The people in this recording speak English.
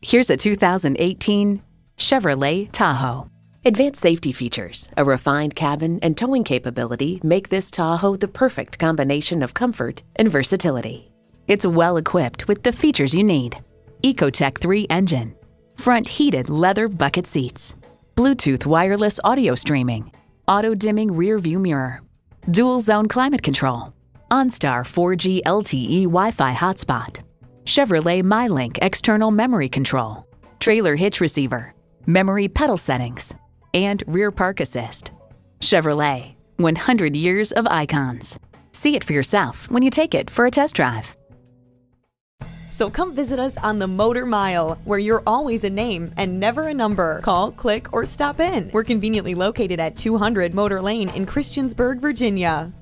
Here's a 2018 Chevrolet Tahoe. Advanced safety features, a refined cabin, and towing capability make this Tahoe the perfect combination of comfort and versatility. It's well equipped with the features you need EcoTec 3 engine, front heated leather bucket seats, Bluetooth wireless audio streaming, auto dimming rear view mirror, dual zone climate control, OnStar 4G LTE Wi Fi hotspot, Chevrolet MyLink external memory control, trailer hitch receiver, memory pedal settings, and rear park assist. Chevrolet, 100 years of icons. See it for yourself when you take it for a test drive. So come visit us on the Motor Mile, where you're always a name and never a number. Call, click, or stop in. We're conveniently located at 200 Motor Lane in Christiansburg, Virginia.